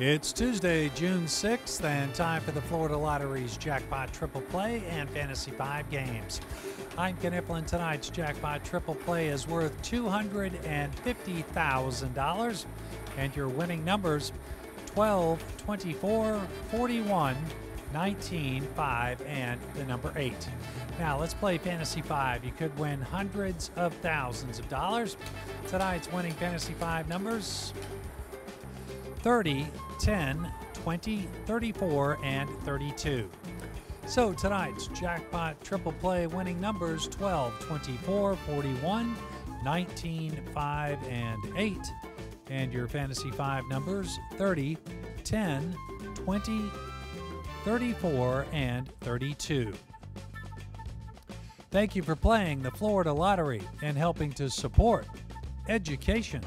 It's Tuesday, June 6th, and time for the Florida Lottery's Jackpot Triple Play and Fantasy 5 games. I'm Ken Iflin. Tonight's Jackpot Triple Play is worth $250,000, and your winning numbers 12, 24, 41, 19, 5, and the number 8. Now let's play Fantasy 5. You could win hundreds of thousands of dollars. Tonight's winning Fantasy 5 numbers 30, 10, 20, 34, and 32. So tonight's jackpot triple play winning numbers 12, 24, 41, 19, 5, and 8. And your Fantasy 5 numbers 30, 10, 20, 34, and 32. Thank you for playing the Florida Lottery and helping to support education